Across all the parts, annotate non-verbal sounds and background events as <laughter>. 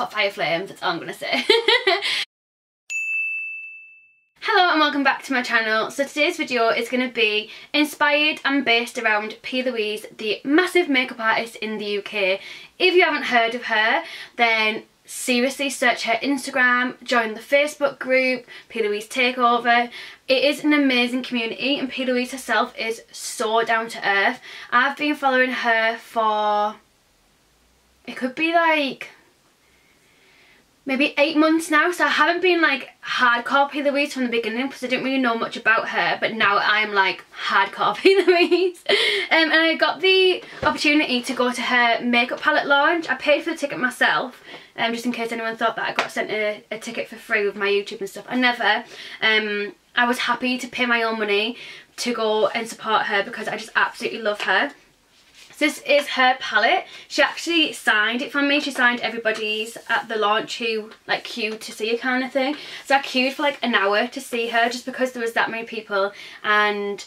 hot fire flames, that's all I'm to say. <laughs> Hello and welcome back to my channel. So today's video is going to be inspired and based around P. Louise, the massive makeup artist in the UK. If you haven't heard of her, then seriously search her Instagram, join the Facebook group, P. Louise Takeover. It is an amazing community and P. Louise herself is so down to earth. I've been following her for, it could be like maybe eight months now so I haven't been like hardcore P. Louise from the beginning because I didn't really know much about her but now I'm like hardcore P. Louise um, and I got the opportunity to go to her makeup palette launch I paid for the ticket myself um, just in case anyone thought that I got sent a, a ticket for free with my YouTube and stuff I never um, I was happy to pay my own money to go and support her because I just absolutely love her this is her palette. She actually signed it for me. She signed everybody's at the launch who like queued to see her kind of thing. So I queued for like an hour to see her just because there was that many people and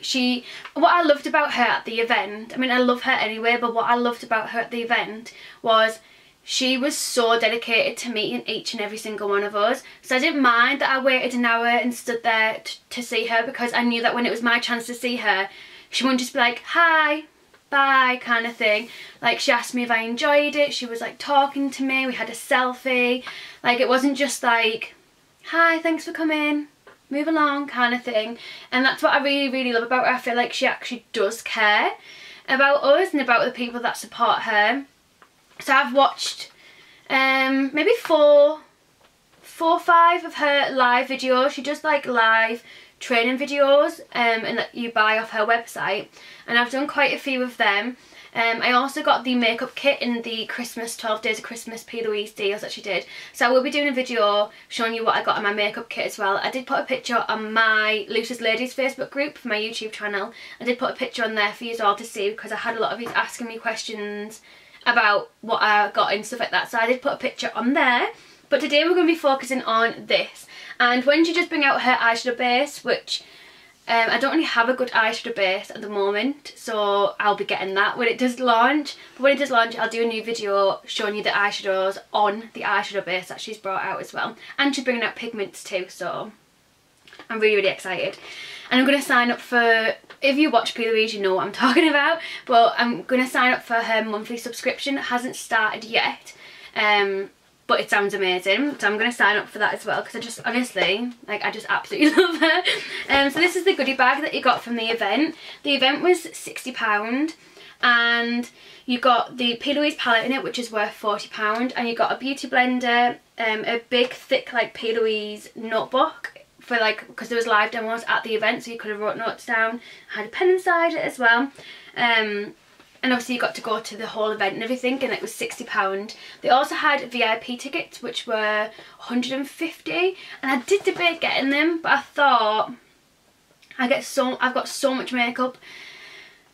she what I loved about her at the event I mean I love her anyway but what I loved about her at the event was she was so dedicated to meeting each and every single one of us so I didn't mind that I waited an hour and stood there to see her because I knew that when it was my chance to see her she wouldn't just be like hi bye kind of thing. Like she asked me if I enjoyed it, she was like talking to me, we had a selfie. Like it wasn't just like, hi, thanks for coming, move along kind of thing. And that's what I really, really love about her. I feel like she actually does care about us and about the people that support her. So I've watched um, maybe four, four or five of her live videos. She does like live training videos um, and that you buy off her website and I've done quite a few of them. Um, I also got the makeup kit in the Christmas 12 Days of Christmas P. Louise deals that she did. So I will be doing a video showing you what I got in my makeup kit as well. I did put a picture on my Lucy's Ladies Facebook group for my YouTube channel. I did put a picture on there for you all to see because I had a lot of you asking me questions about what I got and stuff like that. So I did put a picture on there. But today we're going to be focusing on this. And when she does bring out her eyeshadow base, which um, I don't really have a good eyeshadow base at the moment, so I'll be getting that when it does launch. But when it does launch, I'll do a new video showing you the eyeshadows on the eyeshadow base that she's brought out as well. And she's bringing out pigments too, so I'm really, really excited. And I'm going to sign up for, if you watch P. Louise, you know what I'm <laughs> talking about, but I'm going to sign up for her monthly subscription. It hasn't started yet. Um, but it sounds amazing so I'm going to sign up for that as well because I just honestly like I just absolutely <laughs> love her um, so this is the goodie bag that you got from the event the event was £60 and you got the P. Louise palette in it which is worth £40 and you got a beauty blender um, a big thick like P. Louise notebook for like because there was live demos at the event so you could have wrote notes down I had a pen inside it as well um, and obviously you got to go to the whole event and everything and it was £60. They also had VIP tickets which were 150 and I did debate getting them but I thought I get so I've got so much makeup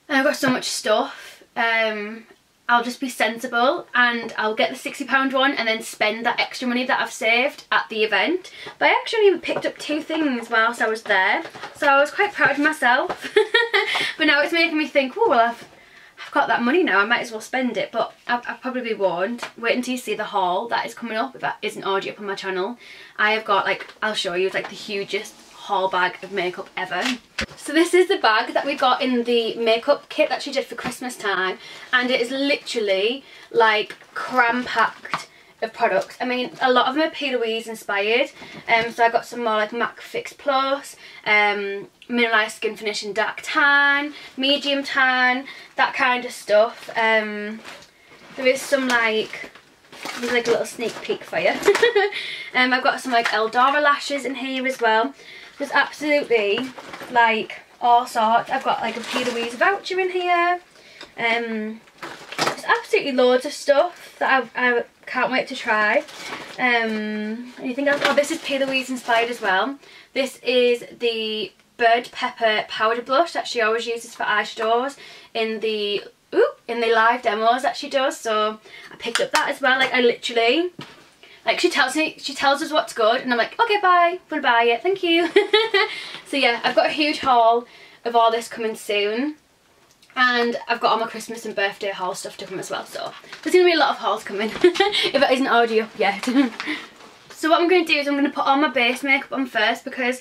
and I've got so much stuff um, I'll just be sensible and I'll get the £60 one and then spend that extra money that I've saved at the event. But I actually picked up two things whilst I was there, so I was quite proud of myself. <laughs> but now it's making me think, oh well I've I've got that money now, I might as well spend it, but I, I probably won't. Wait until you see the haul that is coming up, if that isn't already up on my channel. I have got, like, I'll show you, it's like the hugest haul bag of makeup ever. So this is the bag that we got in the makeup kit that she did for Christmas time, and it is literally, like, cram-packed of products. I mean, a lot of them are P. Louise inspired. Um, so I got some more like MAC Fix Plus, um, Mineralized Skin Finish in Dark Tan, Medium Tan, that kind of stuff. Um, there is some like, there's like a little sneak peek for you. <laughs> um, I've got some like Eldora lashes in here as well. There's absolutely like all sorts. I've got like a P. Louise voucher in here. Um, there's absolutely loads of stuff that I, I can't wait to try. Um, anything else? Oh, this is P. Louise inspired as well. This is the Bird Pepper Powder Blush that she always uses for eyeshadows in the ooh, in the live demos that she does. So I picked up that as well. Like I literally, like she tells me, she tells us what's good and I'm like, okay, bye, we'll buy it, thank you. <laughs> so yeah, I've got a huge haul of all this coming soon. And I've got all my Christmas and birthday haul stuff to come as well so there's going to be a lot of hauls coming <laughs> if it isn't already up yet. <laughs> so what I'm going to do is I'm going to put all my base makeup on first because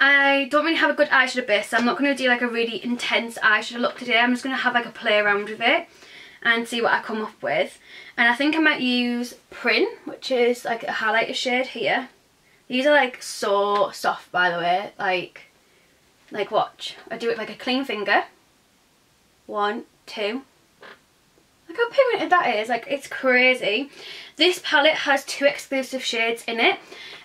I don't really have a good eyeshadow base so I'm not going to do like a really intense eyeshadow look today. I'm just going to have like a play around with it and see what I come up with. And I think I might use Prin which is like a highlighter shade here. These are like so soft by the way like like watch. I do it like a clean finger one, two. Look how pigmented that is, like it's crazy. This palette has two exclusive shades in it,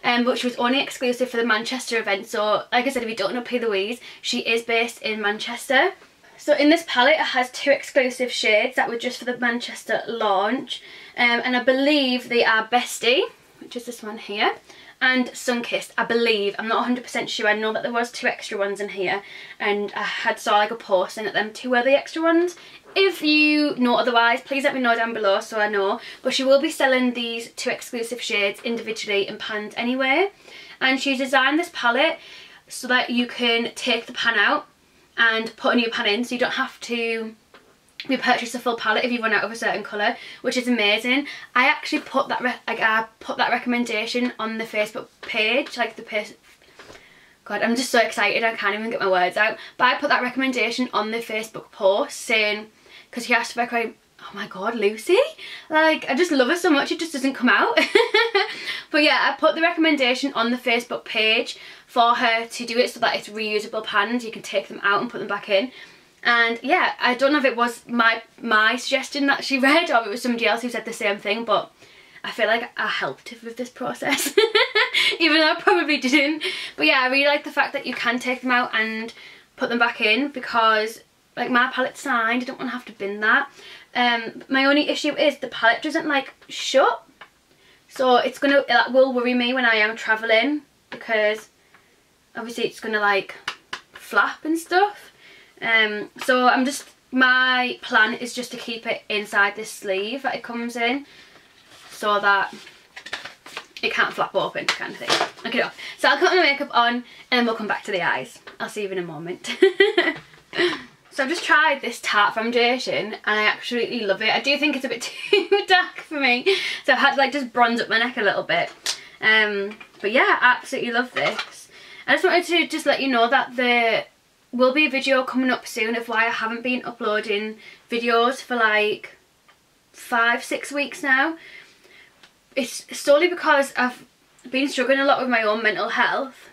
um, which was only exclusive for the Manchester event. So like I said, if you don't know P. Louise, she is based in Manchester. So in this palette it has two exclusive shades that were just for the Manchester launch. Um, and I believe they are Bestie, which is this one here, and Sunkissed, I believe. I'm not 100% sure. I know that there was two extra ones in here and I had saw like a post saying that them two were the extra ones. If you know otherwise, please let me know down below so I know. But she will be selling these two exclusive shades individually in pans anyway. And she's designed this palette so that you can take the pan out and put a new pan in so you don't have to we purchased a full palette if you run out of a certain colour which is amazing. I actually put that like I put that recommendation on the Facebook page like the God I'm just so excited I can't even get my words out. But I put that recommendation on the Facebook post saying because he asked if I could oh my god Lucy? Like I just love her so much it just doesn't come out <laughs> but yeah I put the recommendation on the Facebook page for her to do it so that it's reusable pans you can take them out and put them back in and yeah I don't know if it was my my suggestion that she read or it was somebody else who said the same thing but I feel like I helped with this process <laughs> even though I probably didn't. But yeah I really like the fact that you can take them out and put them back in because like my palette's signed. I don't want to have to bin that. Um my only issue is the palette doesn't like shut. So it's gonna that will worry me when I am traveling because obviously it's gonna like flap and stuff um, so I'm just, my plan is just to keep it inside this sleeve that it comes in so that it can't flap open kind of thing. Okay, so I'll put my makeup on and we'll come back to the eyes. I'll see you in a moment. <laughs> so I've just tried this Tarte foundation and I absolutely love it. I do think it's a bit <laughs> too dark for me. So I've had to like just bronze up my neck a little bit. Um, but yeah, I absolutely love this. I just wanted to just let you know that the will be a video coming up soon of why I haven't been uploading videos for like five, six weeks now. It's solely because I've been struggling a lot with my own mental health.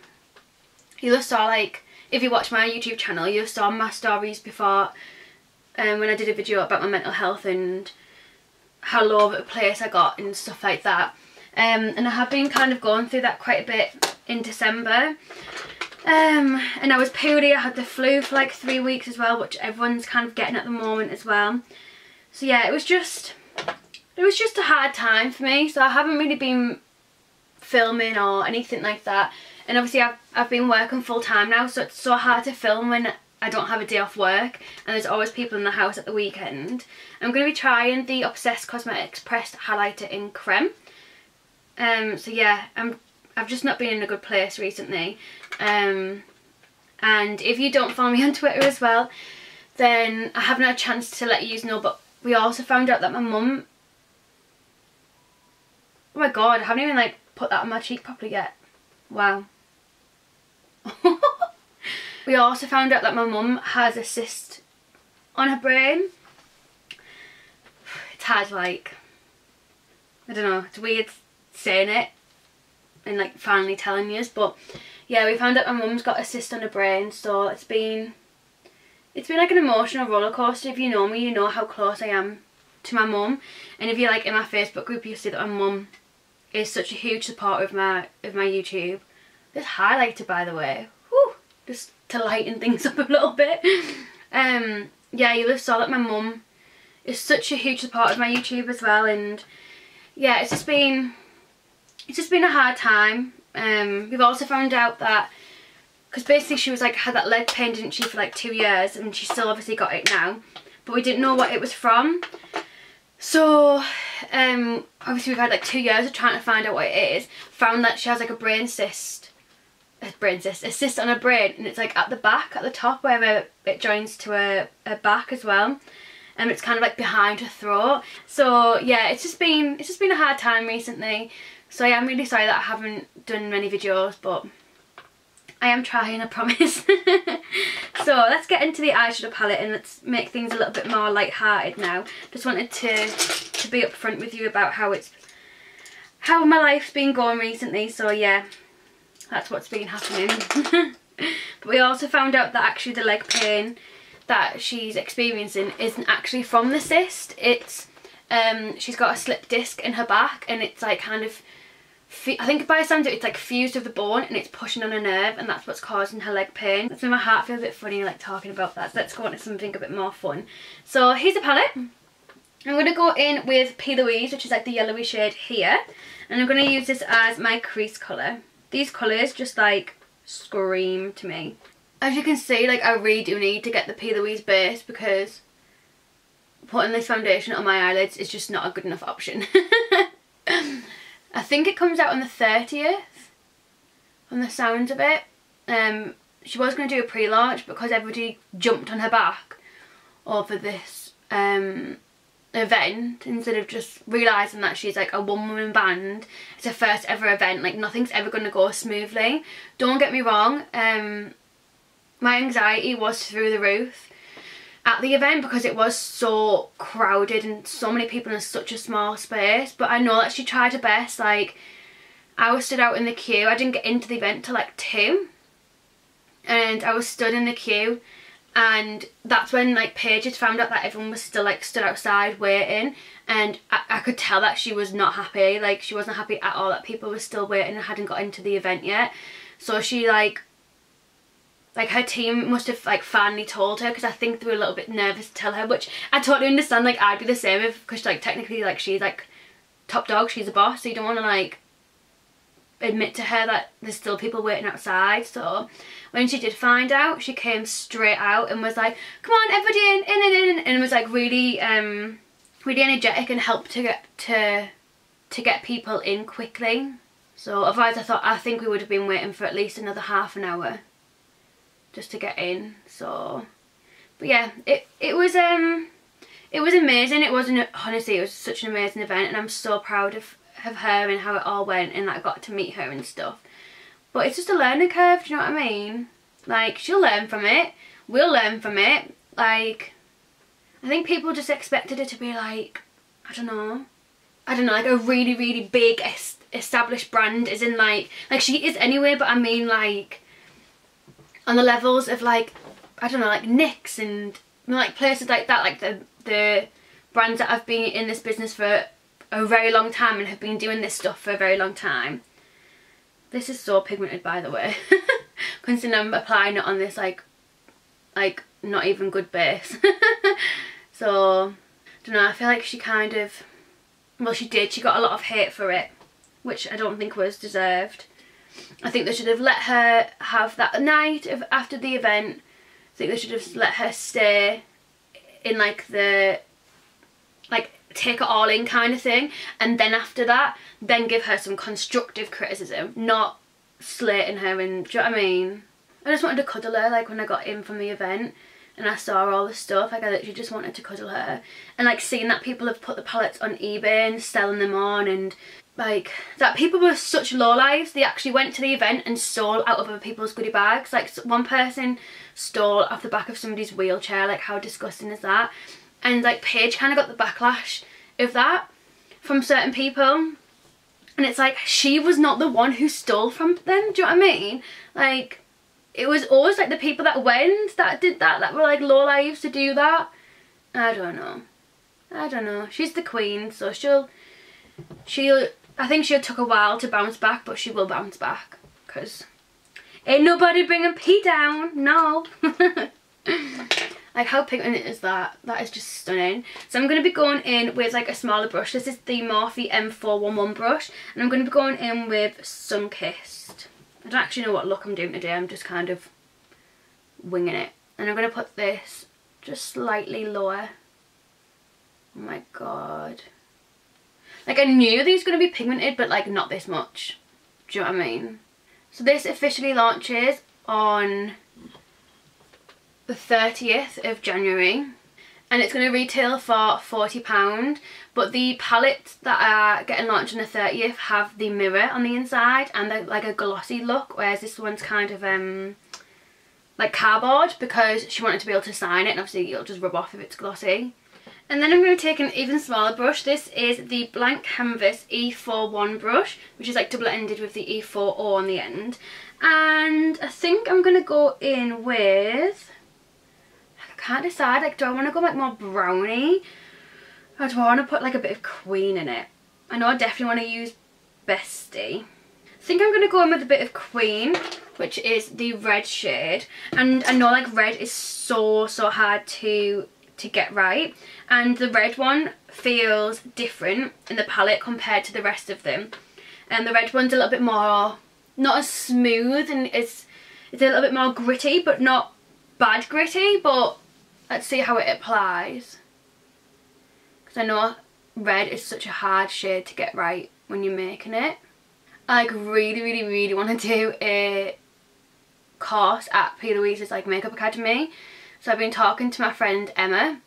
You just saw like, if you watch my YouTube channel, you have saw my stories before um, when I did a video about my mental health and how low of a place I got and stuff like that. Um, and I have been kind of going through that quite a bit in December. Um, and I was poorly, I had the flu for like three weeks as well, which everyone's kind of getting at the moment as well. So yeah, it was just, it was just a hard time for me. So I haven't really been filming or anything like that. And obviously I've, I've been working full time now, so it's so hard to film when I don't have a day off work and there's always people in the house at the weekend. I'm going to be trying the Obsessed Cosmetics Pressed Highlighter in Creme. Um, so yeah, I'm I've just not been in a good place recently. Um, and if you don't follow me on <laughs> Twitter as well, then I haven't had a chance to let you know, but we also found out that my mum... Oh my god, I haven't even like put that on my cheek properly yet. Wow. <laughs> we also found out that my mum has a cyst on her brain. <sighs> It's hard like, I don't know, it's weird saying it and like finally telling you but yeah we found out my mum's got a cyst on her brain so it's been it's been like an emotional roller coaster. If you know me you know how close I am to my mum and if you're like in my Facebook group you'll see that my mum is such a huge supporter of my of my YouTube. This highlighter by the way. Whew, just to lighten <laughs> things up a little bit. Um yeah you just saw that my mum is such a huge supporter of my YouTube as well and yeah it's just been it's just been a hard time. Um, we've also found out that, because basically she was like, had that leg pain, didn't she, for like two years, and she still obviously got it now, but we didn't know what it was from. So, um, obviously we've had like two years of trying to find out what it is. Found that she has like a brain cyst a brain cyst, a cyst on her brain and it's like at the back, at the top where it joins to her, her back as well and it's kind of like behind her throat. So yeah it's just been it's just been a hard time recently. So yeah I'm really sorry that I haven't done many videos but I am trying I promise. <laughs> So let's get into the eyeshadow palette and let's make things a little bit more light-hearted now. Just wanted to to be upfront with you about how it's how my life's been going recently. So yeah that's what's been happening. <laughs> But we also found out that actually the leg pain that she's experiencing isn't actually from the cyst. It's, um, she's got a slip disc in her back and it's like kind of, I think by it, it's like fused with the bone and it's pushing on a nerve and that's what's causing her leg pain. That's made my heart feel a bit funny like talking about that. So let's go on to something a bit more fun. So here's a palette. I'm going to go in with P. Louise, which is like the yellowy shade here. And I'm going to use this as my crease colour. These colours just like scream to me. As you can see, like I really do need to get the P. Louise base because putting this foundation on my eyelids is just not a good enough option. <laughs> I think it comes out on the 30th from the sounds of it. Um, she was going to do a pre-launch because everybody jumped on her back over this um, event instead of just realising that she's like a one-woman band. It's her first ever event, like nothing's ever going to go smoothly. Don't get me wrong, um, my anxiety was through the roof at the event because it was so crowded and so many people in such a small space. But I know that she tried her best like I was stood out in the queue. I didn't get into the event till like 2 and I was stood in the queue and that's when like Paige had found out that everyone was still like stood outside waiting. And I, I could tell that she was not happy like she wasn't happy at all that people were still waiting and hadn't got into the event yet. So she like like her team must have like finally told her because I think they were a little bit nervous to tell her which I totally understand like I'd be the same if because like technically like she's like top dog she's a boss so you don't want to like admit to her that there's still people waiting outside so when she did find out she came straight out and was like come on everybody in in in in and was like really um really energetic and helped to get to to get people in quickly. So otherwise I thought I think we would have been waiting for at least another half an hour just to get in so but yeah it it was um it was amazing. It wasn't honestly it was such an amazing event and I'm so proud of of her and how it all went and that I got to meet her and stuff. But it's just a learning curve do you know what I mean? Like she'll learn from it we'll learn from it. Like I think people just expected it to be like I don't know I don't know like a really really big established brand is in like like she is anyway but I mean like on the levels of like I don't know like NYX and like places like that like the the brands that have been in this business for a very long time and have been doing this stuff for a very long time. This is so pigmented by the way. <laughs> Considering I'm applying it on this like like not even good base. <laughs> So I don't know I feel like she kind of well she did. She got a lot of hate for it which I don't think was deserved I think they should have let her have that night of after the event. I think they should have let her stay in like the like take it all in kind of thing and then after that then give her some constructive criticism not slating her and do you know what I mean? I just wanted to cuddle her like when I got in from the event and I saw all the stuff like I literally just wanted to cuddle her and like seeing that people have put the palettes on eBay and selling them on and like that people were such low lives they actually went to the event and stole out of other people's goodie bags. Like one person stole off the back of somebody's wheelchair like how disgusting is that? And like Paige kind of got the backlash of that from certain people. And it's like she was not the one who stole from them do you know what I mean? Like it was always like the people that went that did that that were like low lives to do that. I don't know. I don't know. She's the queen so she'll she'll I think she took a while to bounce back, but she will bounce back. Because ain't nobody bringing P down. No. <laughs> like how pigmented is that? That is just stunning. So I'm going to be going in with like a smaller brush. This is the Morphe M411 brush. And I'm going to be going in with Sunkissed. I don't actually know what look I'm doing today. I'm just kind of winging it. And I'm going to put this just slightly lower. Oh my god. Like I knew these were going to be pigmented but like not this much. Do you know what I mean? So this officially launches on the 30th of January and it's going to retail for £40 but the palettes that are getting launched on the 30th have the mirror on the inside and they're like a glossy look whereas this one's kind of um like cardboard because she wanted to be able to sign it and obviously it'll just rub off if it's glossy. And then I'm going to take an even smaller brush. This is the Blank Canvas E41 brush, which is like double-ended with the E40 on the end. And I think I'm going to go in with... I can't decide, like do I want to go like more browny? Or do I want to put like a bit of Queen in it? I know I definitely want to use Bestie. I think I'm going to go in with a bit of Queen, which is the red shade. And I know like red is so, so hard to to get right. And the red one feels different in the palette compared to the rest of them. And the red one's a little bit more not as smooth and it's it's a little bit more gritty but not bad gritty but let's see how it applies. Because I know red is such a hard shade to get right when you're making it. I like really really really want to do a course at P. Louise's like makeup academy so I've been talking to my friend Emma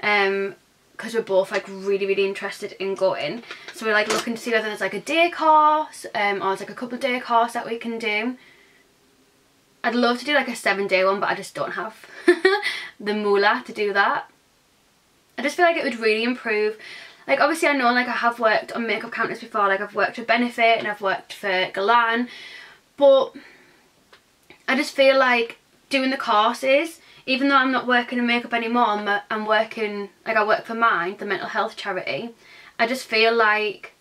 um because we're both like really really interested in going. So we're like looking to see whether there's like a day course um or there's like a couple day course that we can do. I'd love to do like a seven day one but I just don't have <laughs> the moolah to do that. I just feel like it would really improve. Like obviously I know like I have worked on makeup counters before like I've worked for Benefit and I've worked for Guerlain but I just feel like doing the courses even though I'm not working in makeup anymore, I'm, I'm working, like I work for Mind, the mental health charity, I just feel like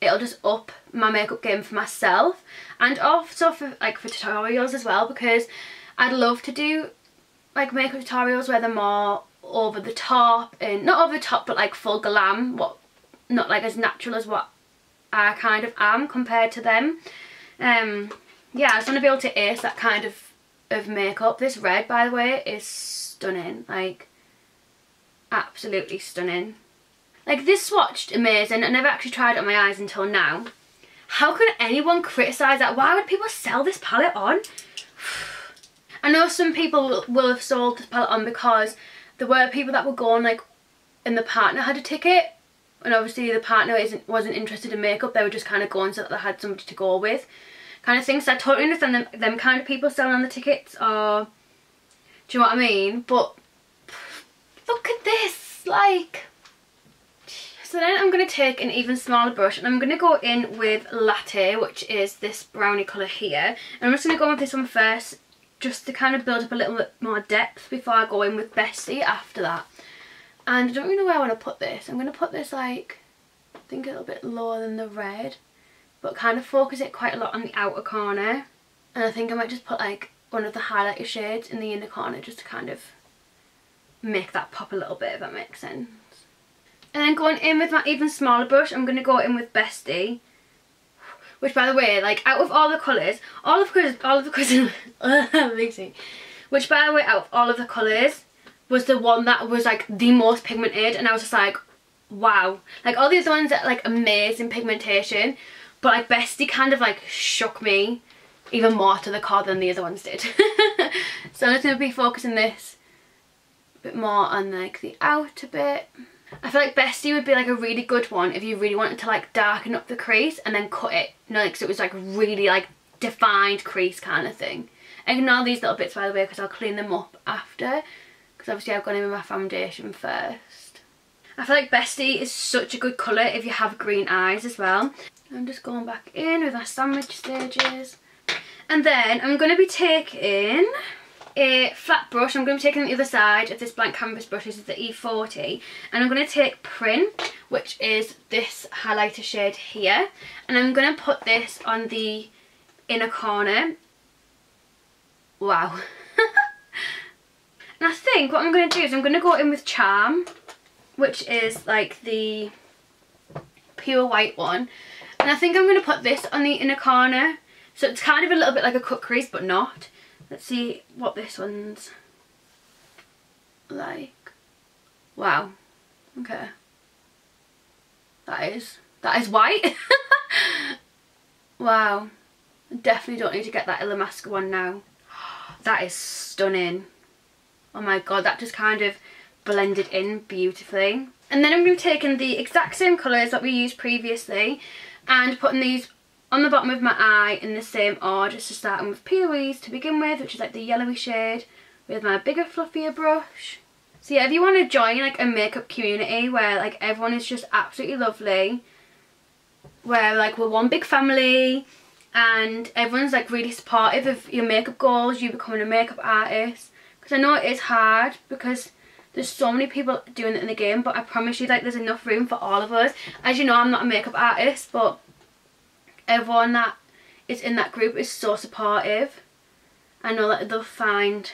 it'll just up my makeup game for myself and also for like for tutorials as well because I'd love to do like makeup tutorials where they're more over the top and not over the top but like full glam what not like as natural as what I kind of am compared to them. Um yeah I just want to be able to ace that kind of of makeup. This red, by the way, is stunning. Like, absolutely stunning. Like, this swatched amazing. I never actually tried it on my eyes until now. How can anyone criticise that? Why would people sell this palette on? <sighs> I know some people will have sold this palette on because there were people that were gone, like and the partner had a ticket and obviously the partner isn't wasn't interested in makeup they were just kind of going so that they had somebody to go with kind of thing. So I totally understand them, them kind of people selling on the tickets or do you know what I mean? But look at this, like... So then I'm going to take an even smaller brush and I'm going to go in with Latte, which is this brownie colour here. And I'm just going to go with this one first, just to kind of build up a little bit more depth before I go in with Bestie after that. And I don't really know where I want to put this. I'm going to put this like, I think a little bit lower than the red but kind of focus it quite a lot on the outer corner. And I think I might just put like one of the highlighter shades in the inner corner just to kind of make that pop a little bit if that makes sense. And then going in with my even smaller brush I'm going to go in with Bestie. Which by the way like out of all the colours all of the all of the colours <laughs> which by the way out of all of the colours was the one that was like the most pigmented and I was just like wow. Like all these ones are like amazing pigmentation but like Bestie kind of like shook me even more to the core than the other ones did. <laughs> so I'm just going to be focusing this a bit more on like the outer bit. I feel like Bestie would be like a really good one if you really wanted to like darken up the crease and then cut it. You know, like so it was like really like defined crease kind of thing. Ignore these little bits by the way because I'll clean them up after. Because obviously I've gone in with my foundation first. I feel like Bestie is such a good colour if you have green eyes as well. I'm just going back in with my sandwich stages. And then I'm going to be taking a flat brush. I'm going to be taking the other side of this blank canvas brush. This is the E40. And I'm going to take Prin, which is this highlighter shade here. And I'm going to put this on the inner corner. Wow. <laughs> and I think what I'm going to do is I'm going to go in with Charm, which is like the pure white one. And I think I'm going to put this on the inner corner. So it's kind of a little bit like a cut crease, but not. Let's see what this one's like. Wow. Okay. That is, that is white. <laughs> wow. Definitely don't need to get that Illamasqua one now. <gasps> That is stunning. Oh my god, that just kind of blended in beautifully. And then I'm going to be taking the exact same colours that we used previously and putting these on the bottom of my eye in the same order. Just starting with P. Louise to begin with, which is like the yellowy shade, with my bigger, fluffier brush. So yeah, if you want to join like a makeup community where like everyone is just absolutely lovely, where like we're one big family and everyone's like really supportive of your makeup goals, you becoming a makeup artist. Because I know it is hard because there's so many people doing it in the game but I promise you like there's enough room for all of us. As you know I'm not a makeup artist but everyone that is in that group is so supportive. I know that they'll find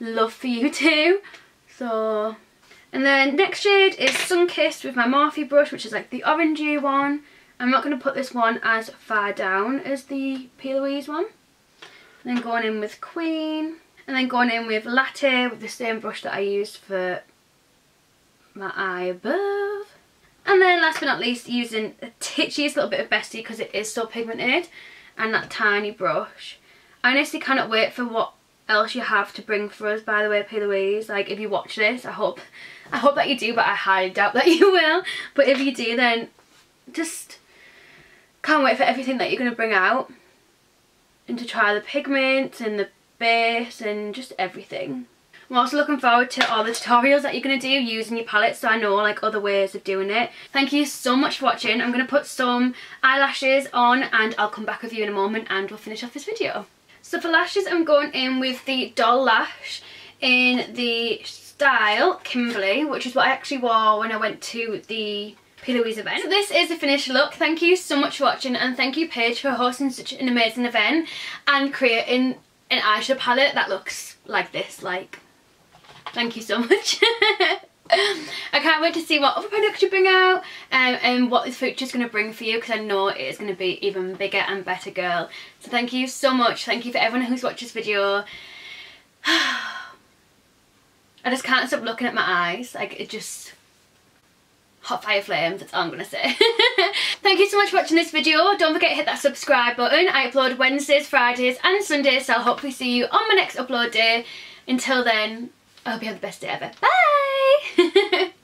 love for you <laughs> too. So, and then next shade is Sunkissed with my Morphe brush which is like the orangey one. I'm not going to put this one as far down as the P. Louise one. Then going in with Queen. And then going in with Latte with the same brush that I used for my eye above. And then last but not least using a titchiest little bit of Bestie because it is so pigmented. And that tiny brush. I honestly cannot wait for what else you have to bring for us by the way P. Louise. Like if you watch this I hope I hope that you do but I highly doubt that <laughs> you will. But if you do then just can't wait for everything that you're going to bring out and to try the pigments and the base and just everything. I'm also looking forward to all the tutorials that you're going to do using your palette so I know like other ways of doing it. Thank you so much for watching. I'm going to put some eyelashes on and I'll come back with you in a moment and we'll finish off this video. So for lashes I'm going in with the Doll Lash in the style Kimberly which is what I actually wore when I went to the P. Louise event. So this is the finished look. Thank you so much for watching and thank you Paige for hosting such an amazing event and creating an eyeshadow palette that looks like this. Like, thank you so much. <laughs> I can't wait to see what other products you bring out um, and what this future is going to bring for you because I know it is going to be even bigger and better girl. So thank you so much. Thank you for everyone who's watched this video. <sighs> I just can't stop looking at my eyes. Like it just hot fire flames, that's all I'm going to say. <laughs> Thank you so much for watching this video. Don't forget to hit that subscribe button. I upload Wednesdays, Fridays and Sundays, so I'll hopefully see you on my next upload day. Until then, I hope you have the best day ever. Bye! <laughs>